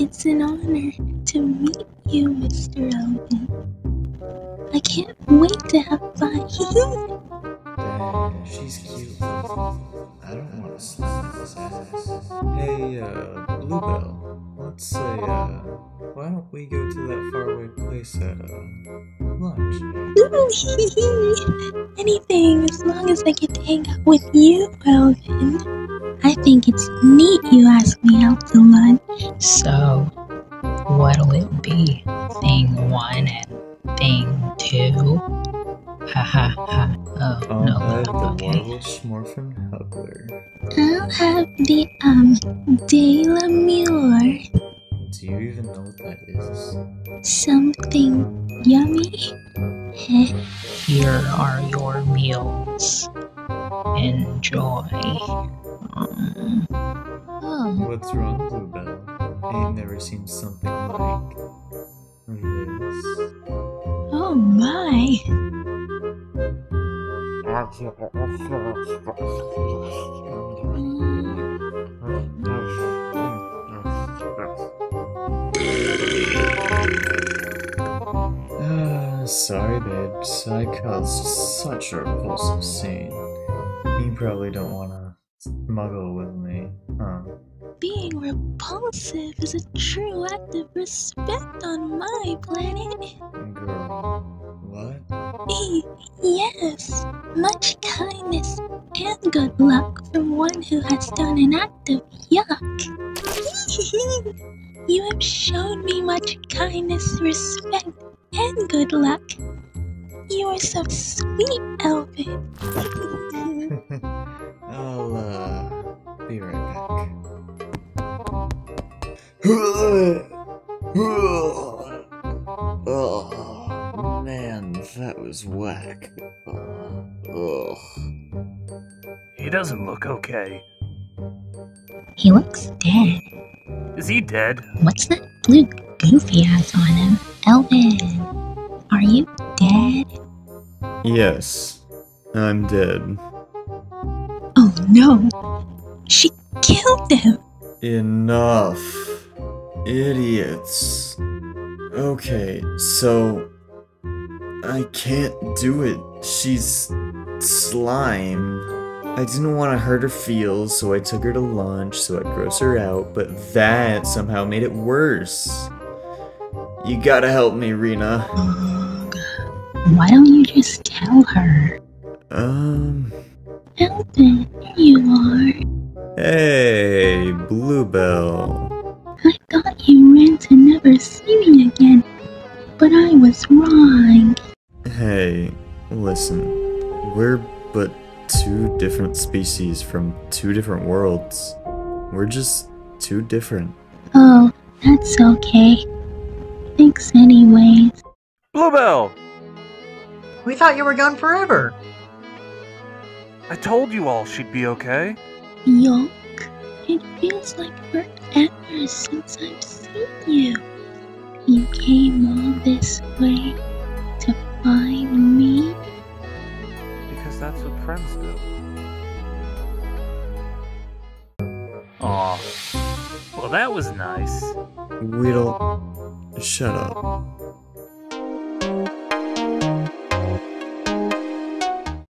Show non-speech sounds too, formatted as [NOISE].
It's an honor to meet you, Mr. Elvin. I can't wait to have fun. Dang, [LAUGHS] she's cute. I don't want to slap this ass. Hey, uh, Bluebell, let's say, uh, why don't we go to that faraway place at, uh, lunch? [LAUGHS] Anything as long as I get to hang out with you, Elvin. I think it's neat you asked me out to lunch. So, what'll it be? Thing one and thing two? Ha ha ha. Oh, I'll no, have the okay. Warlish Morphin Huckler. I'll have the, um, De La Mure. Do you even know what that is? Something yummy? Here are your meals. Enjoy. Um, Oh, What's wrong, Bluebell? I've never seen something like this. oh my. Uh, sorry, babes. I caused such a repulsive scene. You probably don't want to smuggle with me, huh? Being repulsive is a true act of respect on my planet. Girl, what? E- yes, much kindness and good luck from one who has done an act of yuck. [LAUGHS] you have shown me much kindness, respect, and good luck. You are so sweet, Elvin. [LAUGHS] I'll, uh, be right back. [SIGHS] Oh, man, that was whack. Ugh. He doesn't look okay. He looks dead. Is he dead? What's that blue goofy ass on him? Elvin, are you dead? Yes, I'm dead. Oh no, she killed him. Enough. Idiots. Okay, so. I can't do it. She's. slime. I didn't want to hurt her feels, so I took her to lunch so I'd gross her out, but that somehow made it worse. You gotta help me, Reena. Why don't you just tell her? Um. Here you are. Hey, Bluebell. I thought you ran to never see me again, but I was wrong. Hey, listen. We're but two different species from two different worlds. We're just too different. Oh, that's okay. Thanks, anyways. Bluebell! We thought you were gone forever. I told you all she'd be okay. Yolk, it feels like forever since I've seen you. You came all this way Because that's what friends do. Aw. Well, that was nice. Weegle, shut up.